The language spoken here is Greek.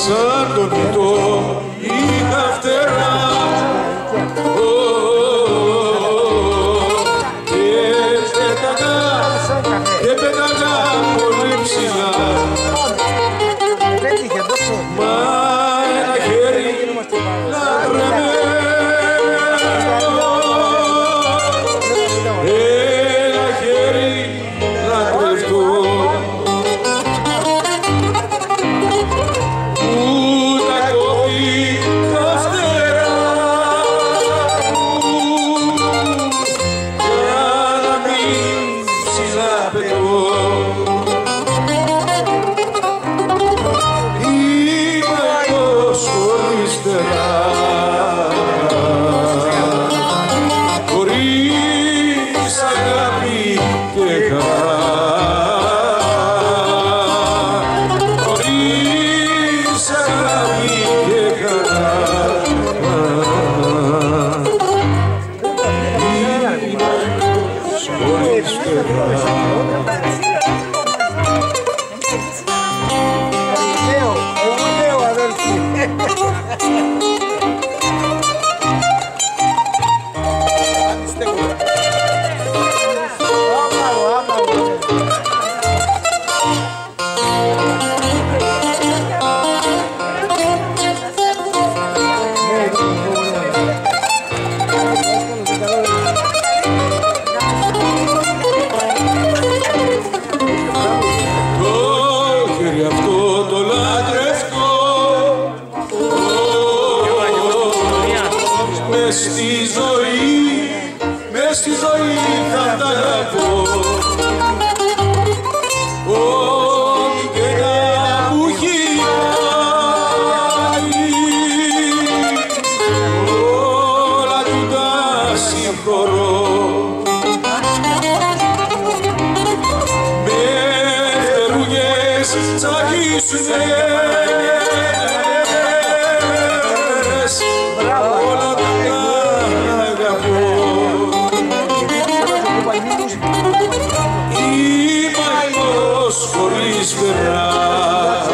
Σαν τον μητό είχα φτερά. Και πέταγα, και πολύ ψηλά. Μα ένα χέρι να χωρίς φτερά Μες στη ζωή, μες στη ζωή θα τα αγαπώ. Ό,τι και να μου έχει κάνει Όλα του τα συγχωρώ. Με φτερούγες τσακίσουνες χωρίς φτερά